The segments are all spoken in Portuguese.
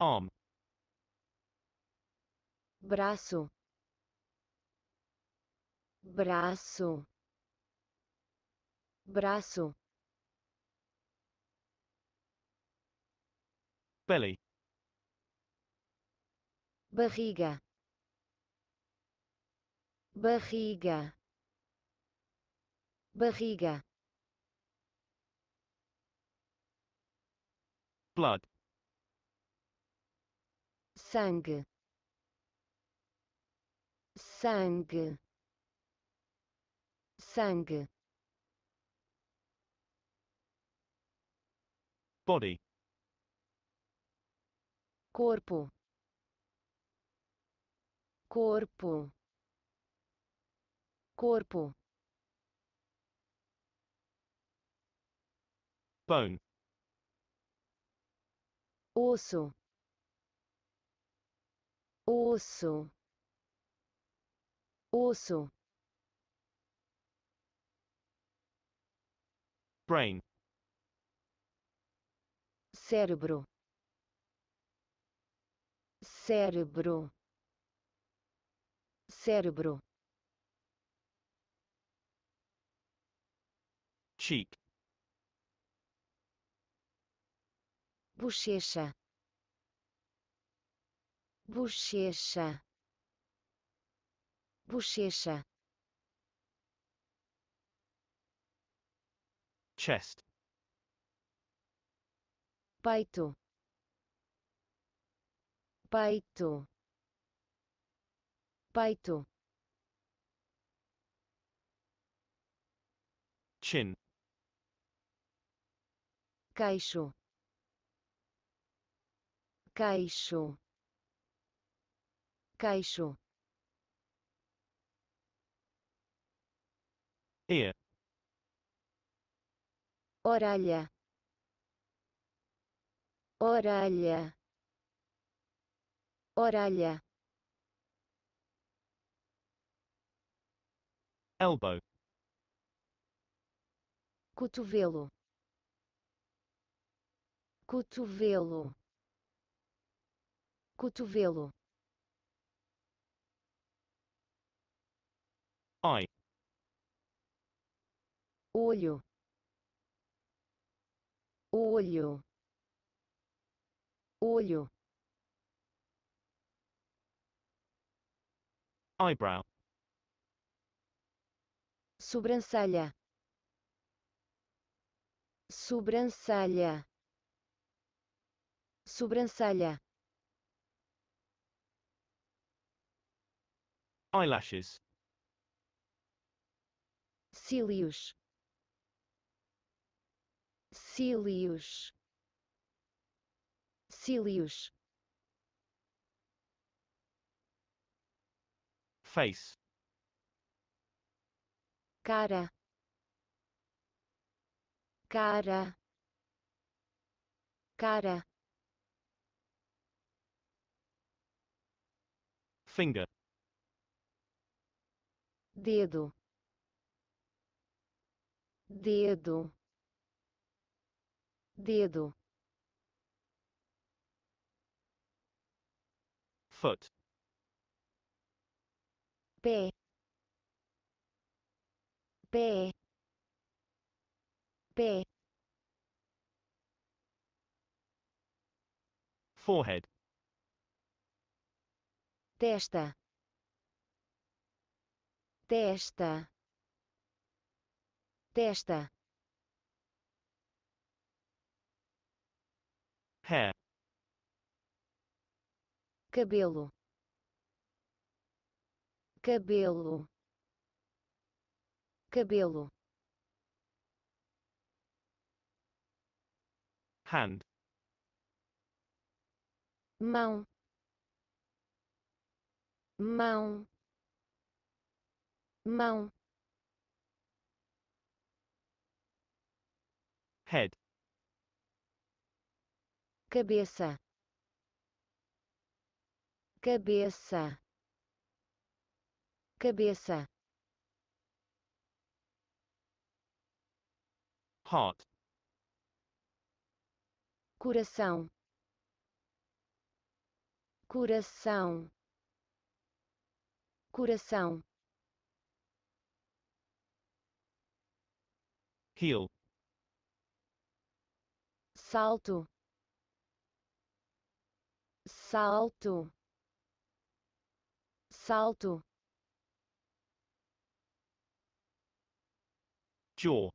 arm, braço, braço, braço, belly, barriga, barriga, barriga, blood, sangue, sangue, sangue, body, corpo, corpo, corpo, bone, osso, osso, osso, brain, cérebro, cérebro, cérebro, cheek, bochecha, bochecha, bochecha, chest, peito, peito, peito, chin, queixo, queixo, queixo, ear, orelha, orelha, orelha, elbow, cotovelo, cotovelo, cotovelo, eye, olho, olho, olho, eyebrow, sobrancelha, sobrancelha, sobrancelha, eyelashes, cílios, cílios, cílios, face, cara, cara, cara, finger, dedo, dedo, dedo, foot, pé, pé, pé, forehead, testa, testa, testa, hair, cabelo, cabelo, cabelo, hand, mão, mão, mão, head, cabeça, cabeça, cabeça, heart, coração, coração, coração, heel, salto, salto, salto, jaw,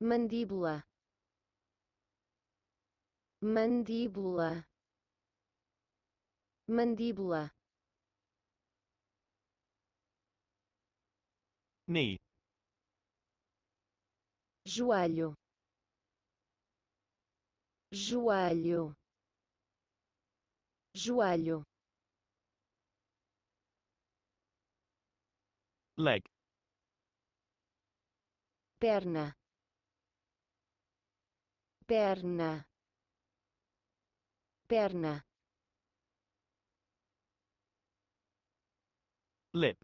mandíbula, mandíbula, mandíbula, knee, joelho, joelho, joelho, leg, perna, perna, perna, lip,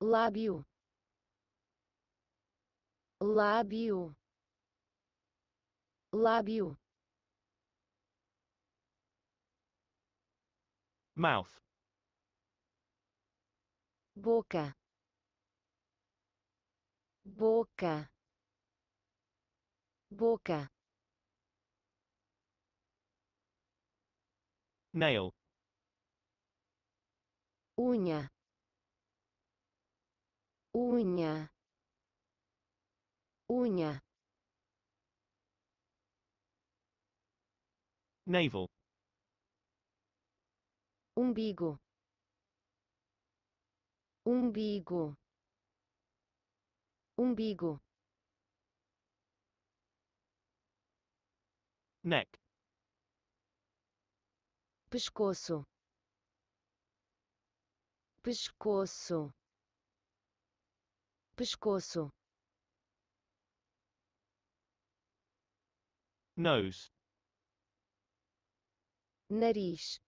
lábio, lábio, lábio, mouth, boca, boca, boca, nail, unha, unha, unha, navel, umbigo, umbigo, umbigo, neck, pescoço, pescoço, pescoço, nose, nariz,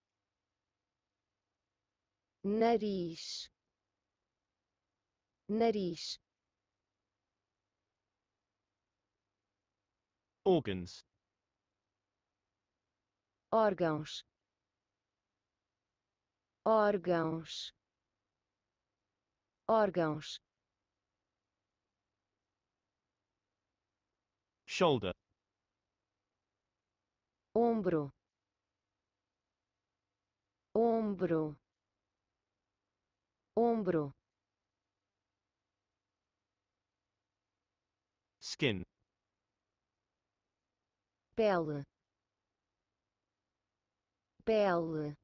nariz, nariz, organs, órgãos, órgãos, órgãos, shoulder, ombro, ombro, ombro, skin, pele, pele,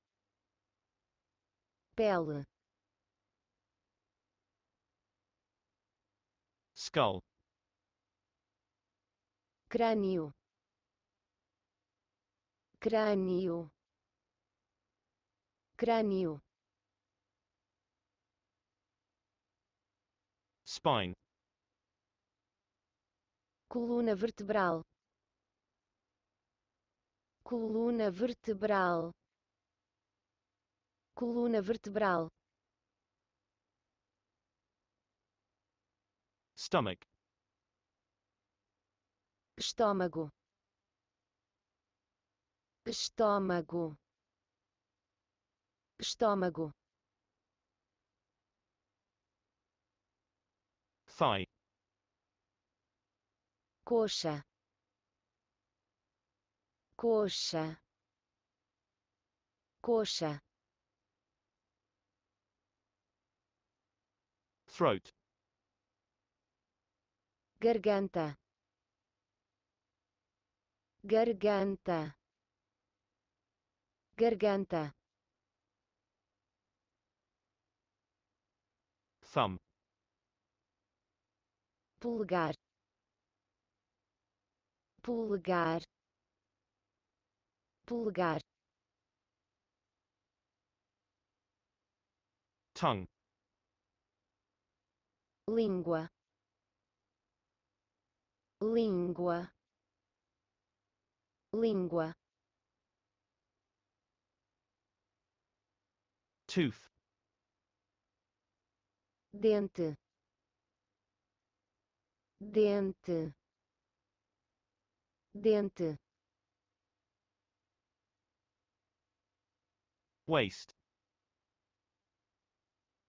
pele, skull, crânio, crânio, crânio, spine, coluna vertebral, coluna vertebral, coluna vertebral, stomach, estômago, estômago, estômago, thigh, coxa, coxa, coxa, throat, garganta, garganta, garganta, Thumb. Пулгар Пулгар Пулгар Tongue. Língua. Língua. Língua. Tooth. dente, dente, dente, waist,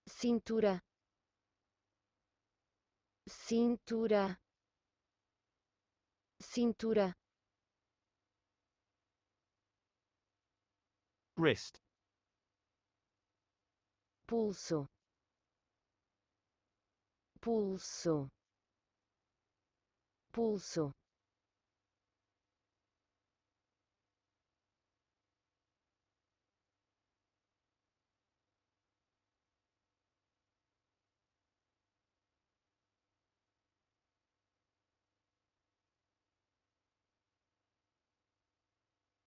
cintura, cintura, cintura, wrist, pulso pulso, pulso,